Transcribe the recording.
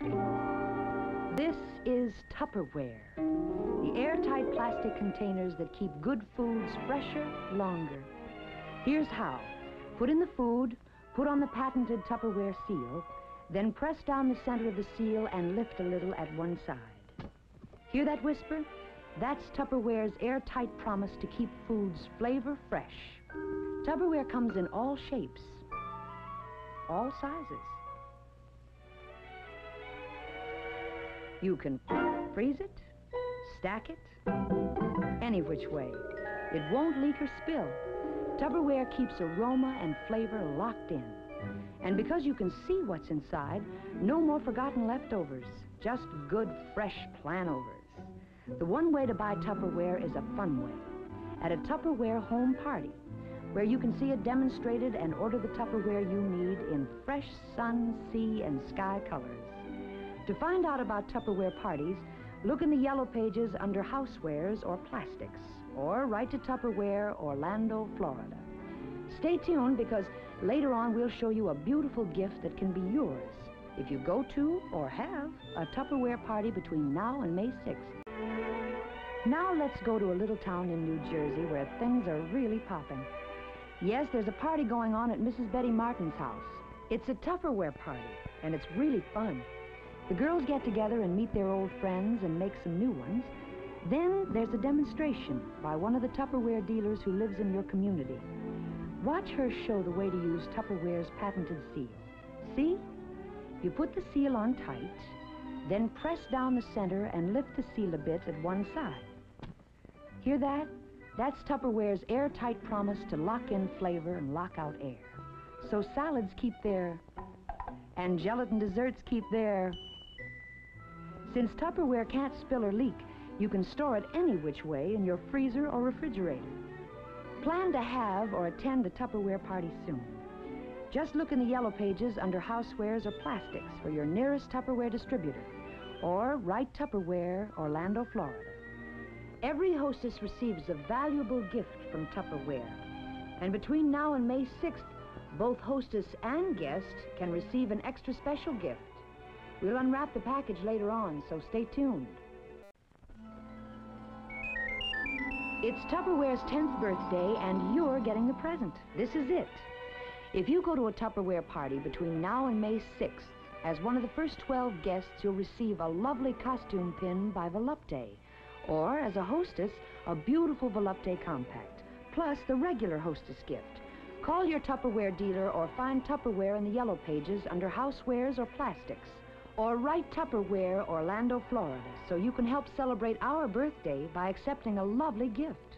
This is Tupperware, the airtight plastic containers that keep good foods fresher longer. Here's how. Put in the food, put on the patented Tupperware seal, then press down the center of the seal and lift a little at one side. Hear that whisper? That's Tupperware's airtight promise to keep foods flavor fresh. Tupperware comes in all shapes, all sizes. You can freeze it, stack it, any which way. It won't leak or spill. Tupperware keeps aroma and flavor locked in. And because you can see what's inside, no more forgotten leftovers, just good, fresh planovers. The one way to buy Tupperware is a fun way. At a Tupperware home party, where you can see it demonstrated and order the Tupperware you need in fresh sun, sea, and sky colors. To find out about Tupperware parties, look in the yellow pages under housewares or plastics, or write to Tupperware, Orlando, Florida. Stay tuned because later on we'll show you a beautiful gift that can be yours if you go to or have a Tupperware party between now and May 6th. Now let's go to a little town in New Jersey where things are really popping. Yes, there's a party going on at Mrs. Betty Martin's house. It's a Tupperware party, and it's really fun. The girls get together and meet their old friends and make some new ones. Then there's a demonstration by one of the Tupperware dealers who lives in your community. Watch her show the way to use Tupperware's patented seal. See? You put the seal on tight, then press down the center and lift the seal a bit at one side. Hear that? That's Tupperware's airtight promise to lock in flavor and lock out air. So salads keep their... and gelatin desserts keep their... Since Tupperware can't spill or leak, you can store it any which way in your freezer or refrigerator. Plan to have or attend a Tupperware party soon. Just look in the yellow pages under housewares or plastics for your nearest Tupperware distributor. Or write Tupperware, Orlando, Florida. Every hostess receives a valuable gift from Tupperware. And between now and May 6th, both hostess and guest can receive an extra special gift. We'll unwrap the package later on, so stay tuned. It's Tupperware's 10th birthday, and you're getting the present. This is it. If you go to a Tupperware party between now and May 6th, as one of the first 12 guests, you'll receive a lovely costume pin by Volupte. Or, as a hostess, a beautiful Volupte compact, plus the regular hostess gift. Call your Tupperware dealer or find Tupperware in the yellow pages under housewares or plastics. Or write Tupperware, Orlando, Florida, so you can help celebrate our birthday by accepting a lovely gift.